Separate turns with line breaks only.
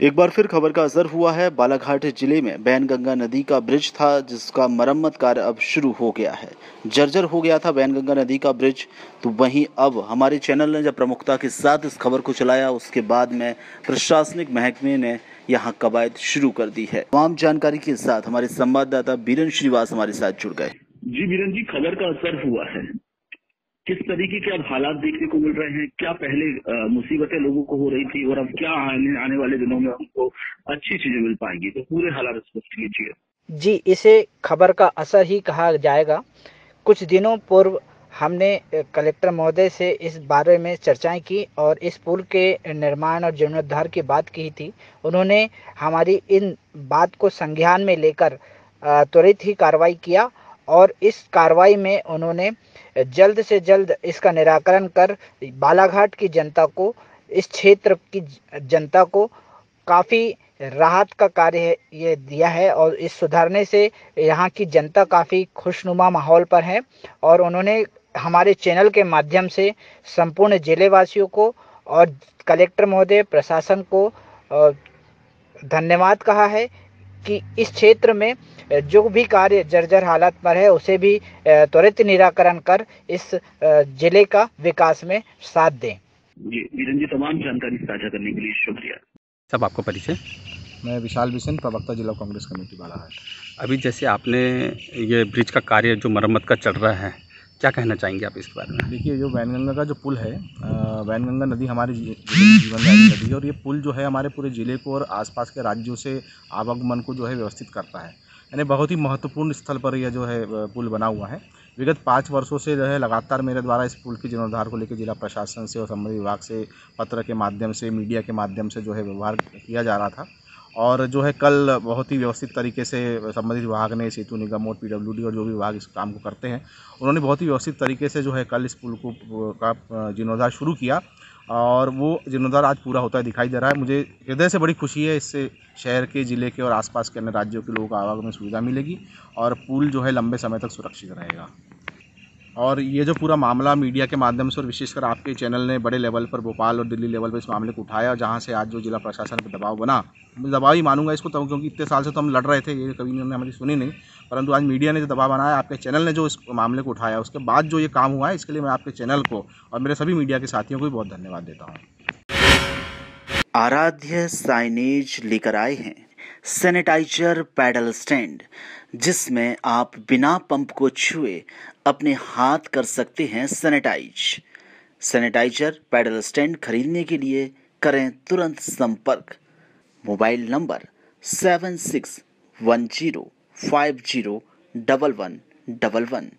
एक बार फिर खबर का असर हुआ है। बालाघाट ज़िले में बैनगंगा नदी का ब्रिज था, जिसका मरम्मत कार्य अब शुरू हो गया है। जर्जर हो गया था बैनगंगा नदी का ब्रिज। तो वहीं अब हमारे चैनल ने जब प्रमुखता के साथ इस खबर को चलाया, उसके बाद में प्रशासनिक महकमे ने यहाँ कवायद शुरू कर दी है। तमाम जानकारी के साथ हमारे संवाददाता बीरन श्रीवास हमारे साथ जुड़ गए।
जी, बीरन जी, खबर का असर हुआ है। किस तरीके के अब हालात देखने को मिल रहे हैं? क्या पहले मुसीबतें लोगों को हो रही थी और अब क्या आने आने वाले दिनों में हमको अच्छी चीज़ें मिल पाएँगी? तो पूरे हालात स्पष्ट कीजिए।
जी, इसे खबर का असर ही कहा जाएगा। कुछ दिनों पूर्व हमने कलेक्टर महोदय से इस बारे में चर्चाएँ की और इस पुल के निर्माण और जीर्णोद्धार की बात की थी। उन्होंने हमारी इन बात को संज्ञान में लेकर त्वरित ही कार्रवाई किया और इस कार्रवाई में उन्होंने जल्द से जल्द इसका निराकरण कर बालाघाट की जनता को, इस क्षेत्र की जनता को काफ़ी राहत का कार्य ये दिया है और इस सुधारने से यहाँ की जनता काफ़ी खुशनुमा माहौल पर है और उन्होंने हमारे चैनल के माध्यम से संपूर्ण ज़िले वासियों को और कलेक्टर महोदय, प्रशासन को धन्यवाद कहा है। कि इस क्षेत्र में जो भी कार्य जर्जर हालत पर है उसे भी त्वरित निराकरण कर इस ज़िले का विकास में साथ दें।
जी तमाम जानकारी साझा करने के लिए शुक्रिया।
सब आपको परिचय?
मैं विशाल बिशन प्रवक्ता जिला कांग्रेस कमेटी वाला बालाघाट
अभी जैसे आपने ये ब्रिज का कार्य जो मरम्मत का चल रहा है क्या कहना चाहेंगे आप इसके बारे में?
देखिए जो वैनगंगा का जो पुल है वैनगंगा नदी हमारे जीवनदायी नदी है और ये पुल जो है हमारे पूरे ज़िले को और आसपास के राज्यों से आवागमन को जो है व्यवस्थित करता है। यानी बहुत ही महत्वपूर्ण स्थल पर यह जो है पुल बना हुआ है। विगत पाँच वर्षों से जो है लगातार मेरे द्वारा इस पुल के जीर्णोद्धार को लेकर जिला प्रशासन से और संबंधित विभाग से, पत्र के माध्यम से, मीडिया के माध्यम से जो है व्यवहार किया जा रहा था। और जो है कल बहुत ही व्यवस्थित तरीके से संबंधित विभाग ने सेतु निगम और पीडब्ल्यूडी और जो भी विभाग इस काम को करते हैं, उन्होंने बहुत ही व्यवस्थित तरीके से जो है कल इस पुल को, का, जीर्णोद्धार शुरू किया और वो जीर्णोद्धार आज पूरा होता है दिखाई दे रहा है। मुझे हृदय से बड़ी खुशी है, इससे शहर के, ज़िले के और आसपास के अन्य राज्यों के लोगों को आवागमन सुविधा मिलेगी और पुल जो है लंबे समय तक सुरक्षित रहेगा। और ये जो पूरा मामला मीडिया के माध्यम से और विशेषकर आपके चैनल ने बड़े लेवल पर भोपाल और दिल्ली लेवल पर इस मामले को उठाया और जहाँ से आज जो जिला प्रशासन पर दबाव बना, मैं दबाव ही मानूँगा इसको तब क्योंकि इतने साल से तो हम लड़ रहे थे, ये कभी इन्होंने हमारी सुनी नहीं, परंतु आज मीडिया ने जो दबाव बनाया, आपके चैनल ने जो इस मामले को उठाया, उसके बाद जो ये काम हुआ है, इसके लिए मैं आपके चैनल को और मेरे सभी मीडिया के साथियों को भी बहुत धन्यवाद देता हूँ।
आराध्य साइनेज लेकर आए हैं। सैनिटाइजर पैडल स्टैंड, जिसमें आप बिना पंप को छुए अपने हाथ कर सकते हैं सैनिटाइज। सैनिटाइजर पैडल स्टैंड खरीदने के लिए करें तुरंत संपर्क। Mobile number seven six one zero five zero double one double one.